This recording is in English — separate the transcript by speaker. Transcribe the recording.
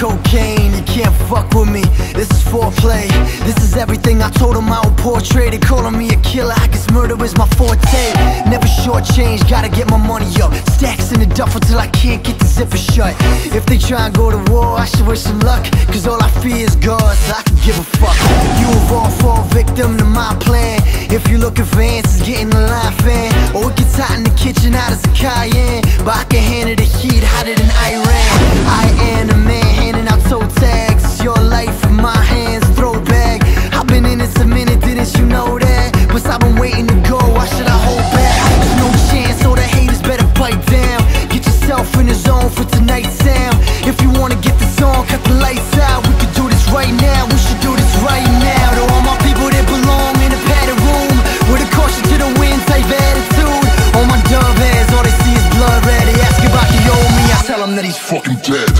Speaker 1: cocaine, you can't fuck with me. This is foreplay. This is everything I told them I would portray. They calling me a killer, I guess murder is my forte. Never shortchange, gotta get my money up. Stacks in the duffel till I can't get the zipper shut. If they try and go to war, I should wish them luck. Cause all I fear is God, so I can give a fuck. You evolve, fall victim to my plan. If you're looking for answers, get in the line. Or it gets hot in the kitchen, hot as a cayenne. But I can hand it It's a minute, didn't you know that? But I've been waiting to go, why should I hold back? There's no chance, all the haters better bite down. Get yourself in the zone for tonight's sound. If you wanna get this on, cut the lights out. We could do this right now, we should do this right now. To all my people that belong in a padded room With a caution to the wind type attitude. All my dove heads, all they see is blood red. They ask if I can hold me, I tell them that he's fucking dead.